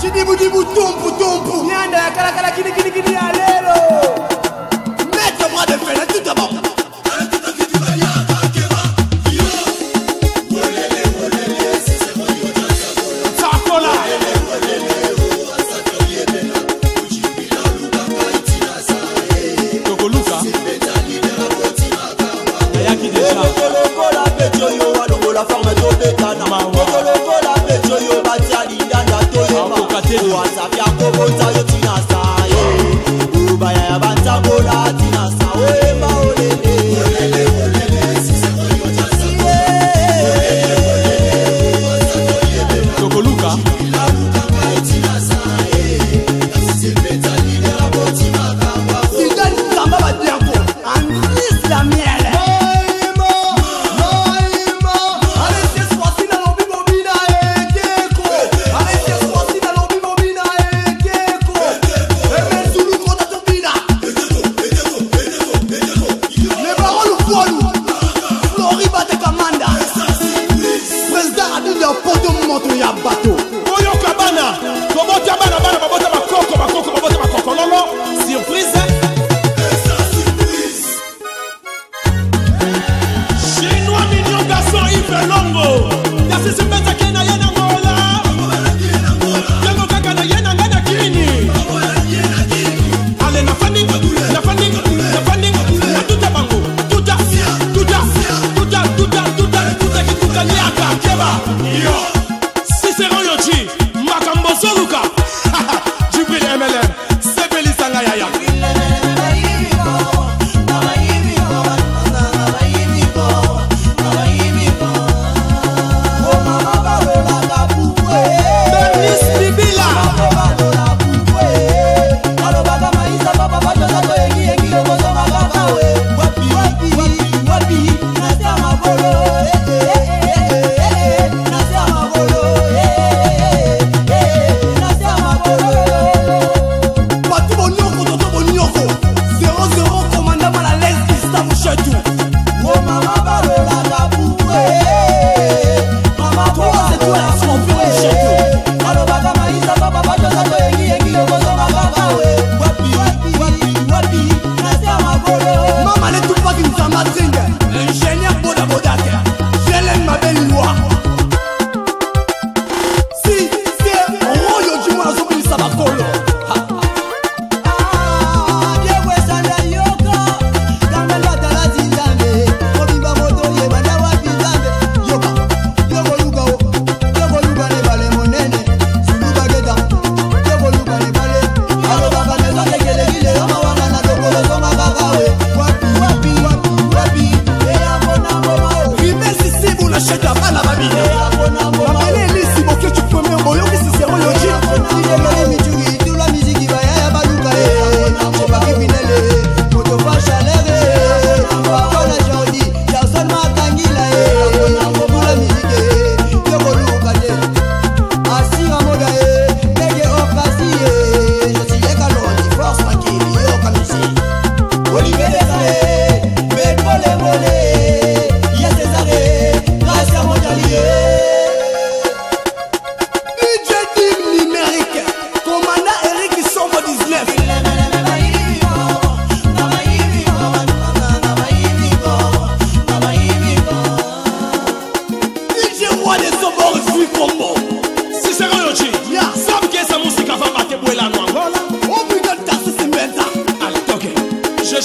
chidibudibu tumpu tumpu nyanda yakalakala kinikinikini ale Tokoluka.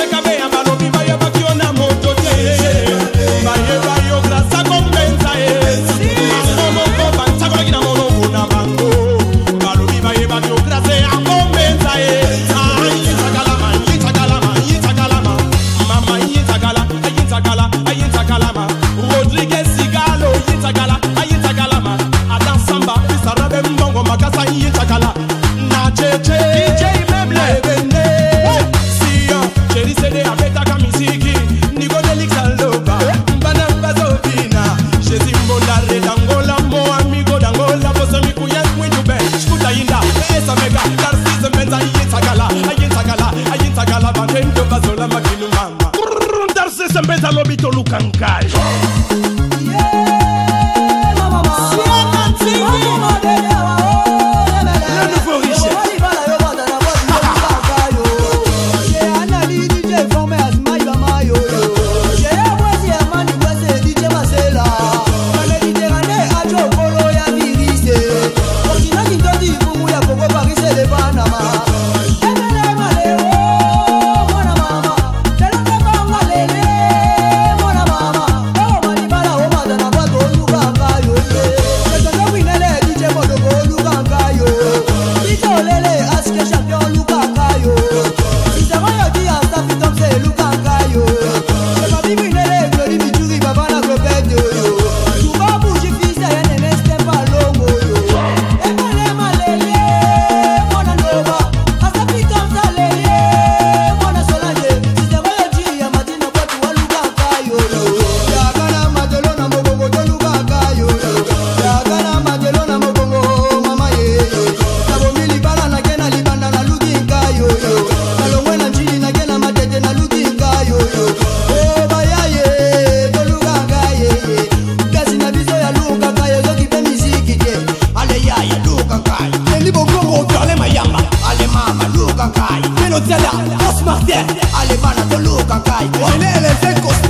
Checa bem a balão, oh, me vai Alemana, Toluca, Cayo. El